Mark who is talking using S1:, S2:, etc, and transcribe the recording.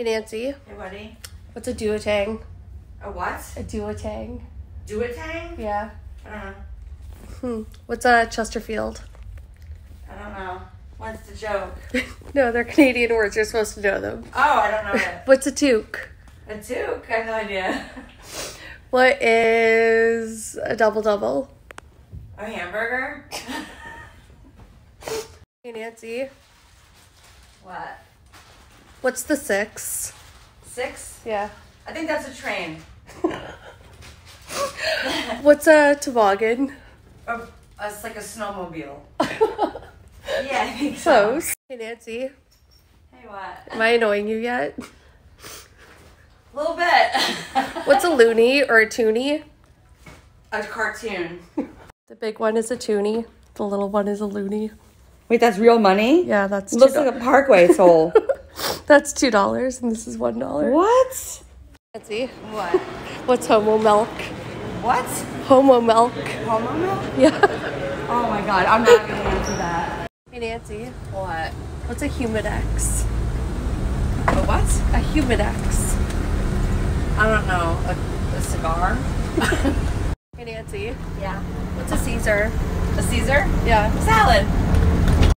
S1: Hey Nancy,
S2: Hey, buddy.
S1: what's a duotang?
S2: A what?
S1: A duotang.
S2: Do it tang?
S1: Yeah.
S2: I don't.
S1: Hmm. What's a Chesterfield?
S2: I don't know. What's the joke?
S1: no, they're Canadian words. You're supposed to know them.
S2: Oh, I don't know it.
S1: What's a toque?
S2: A toque? I have no idea.
S1: What is a double double?
S2: A hamburger?
S1: Hey Nancy,
S2: what?
S1: What's the six?
S2: Six?
S1: Yeah.
S2: I think that's a train.
S1: What's a toboggan?
S2: Or it's like a snowmobile. Yeah, I think so.
S1: Close. Hey Nancy,
S2: Hey, what?
S1: am I annoying you yet?
S2: A little bit.
S1: What's a loonie or a toonie?
S2: a cartoon?
S1: The big one is a toonie. The little one is a loonie.
S2: Wait, that's real money?
S1: Yeah, that's
S2: Looks like a Parkway soul.
S1: That's two dollars, and this is one dollar.
S2: what?
S1: Nancy,
S2: What?
S1: what's homo milk?
S2: What?
S1: Homo milk.
S2: Homo milk?
S1: Yeah.
S2: Oh my god, I'm not gonna answer that.
S1: Hey Nancy,
S2: What?
S1: what's a humidex?
S2: A what?
S1: A humidex.
S2: I don't know. A, a cigar?
S1: Hey Nancy,
S2: Yeah.
S1: what's a Caesar?
S2: A Caesar?
S1: Yeah.
S2: Salad.